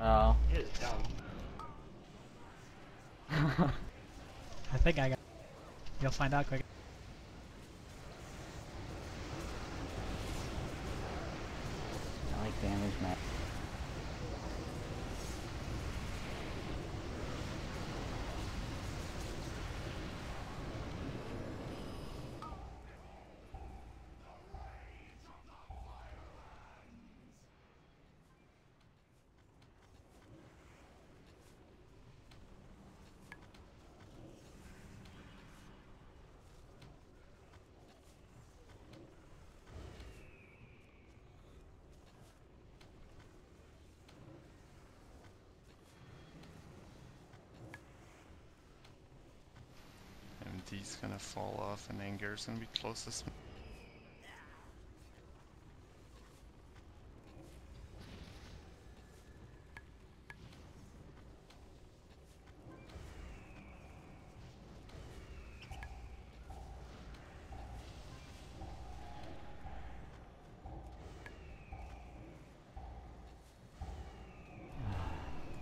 Oh. It is dumb. I think I got. You'll find out quick. MD's gonna fall off and Anger's gonna be closest.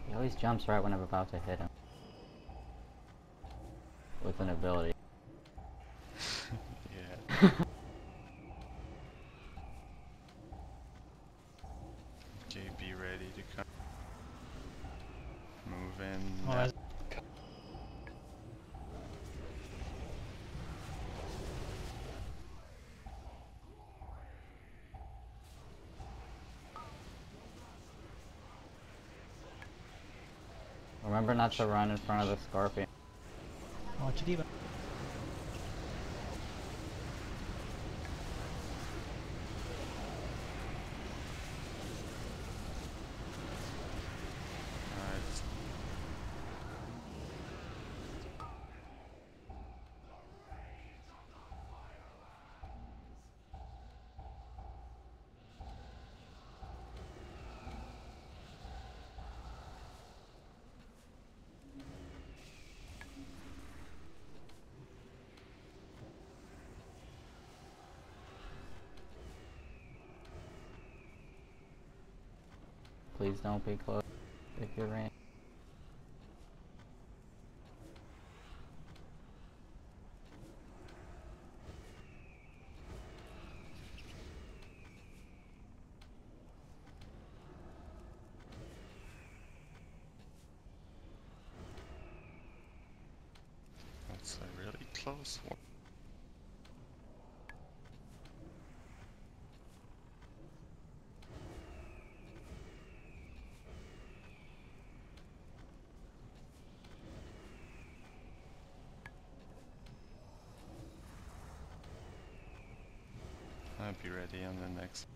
He always jumps right when I'm about to hit him. With an ability. Yeah. Okay, be ready to come. Move in. Well, now. as- Remember not to run in front of the scorpion. Watch it even. Alright. Please don't be close if you're ran. That's a really close one. Be ready on the next.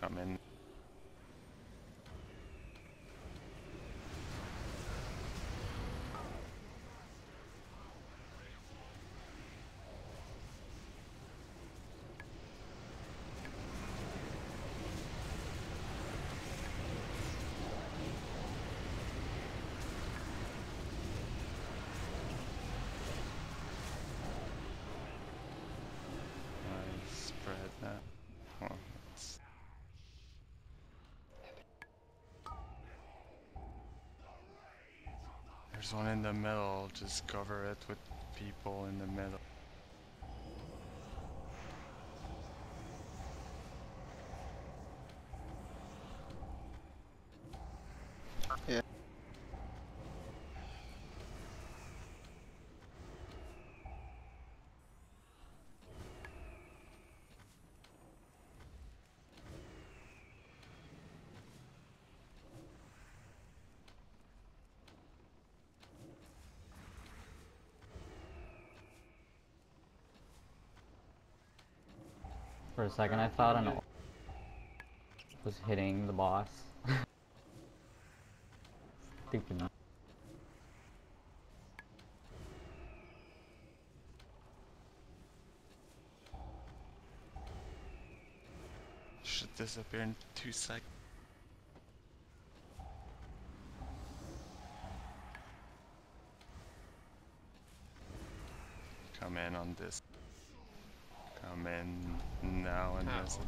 Come in. I spread that. Well, it's There's one in the middle, just cover it with people in the middle. For a second I thought an was hitting the boss. Stupid. Should disappear in two seconds. Come in on this. Come in now and Ow. yes.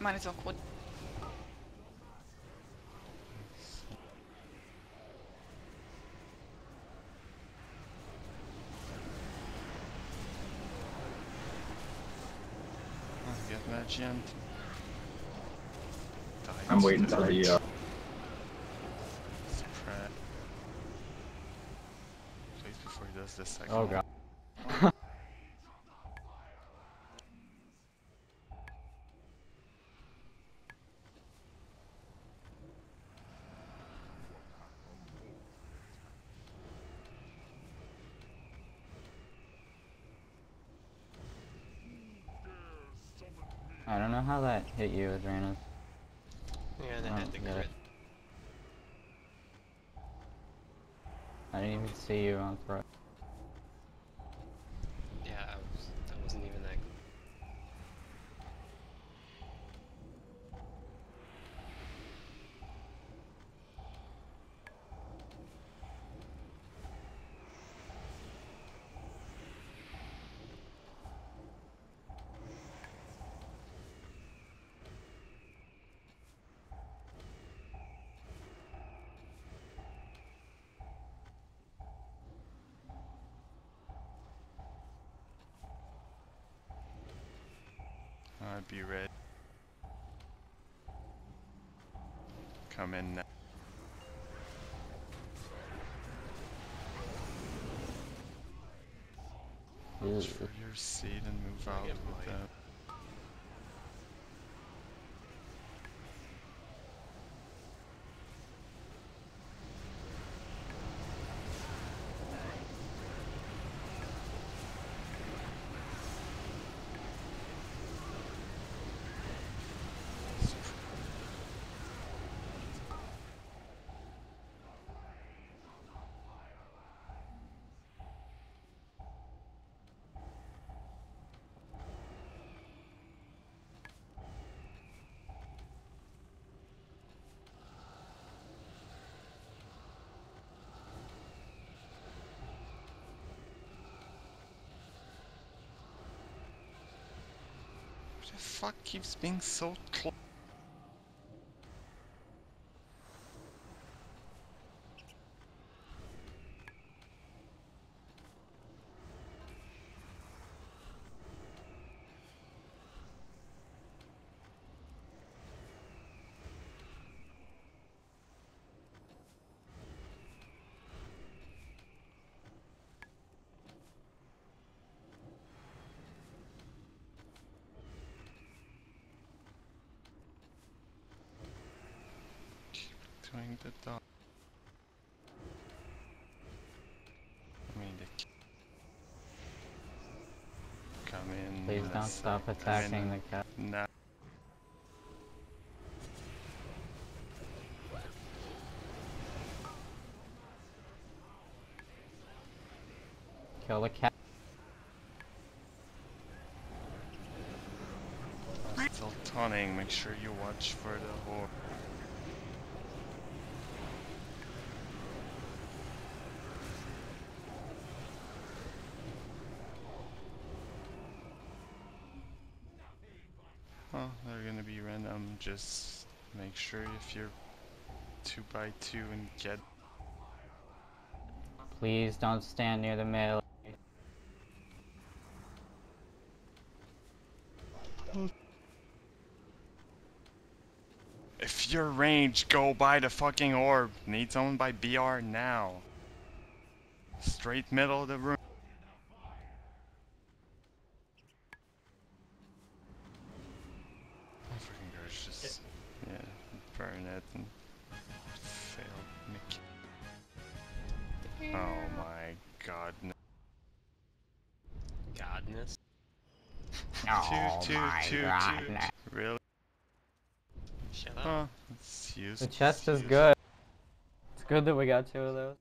Meine ist auch gut. Oh, get that. I'm waiting for the. Uh, Please before he does this second. Oh one. god. I don't know how that hit you, Adrenas. Yeah, they Oh, had the crit. I didn't even see you on throw. Yeah, I was, that wasn't even that. I'd be ready. Come in now. Watch for your seed and move out with that. What the fuck keeps being so close? Doing the dog. I mean, the come in. Please don't stop attacking the cat. Now. Kill the cat. Still taunting, make sure you watch for the horde. Oh, gonna be random, just make sure if you're 2 by 2 and get Please don't stand near the melee. If you're range, go by the fucking orb. Need someone by BR now. Straight middle of the room. God. Godness. Oh two, my two, god. two. nah. Really? Shut up. Huh? It's used. The chest is good. It's good that we got two of those.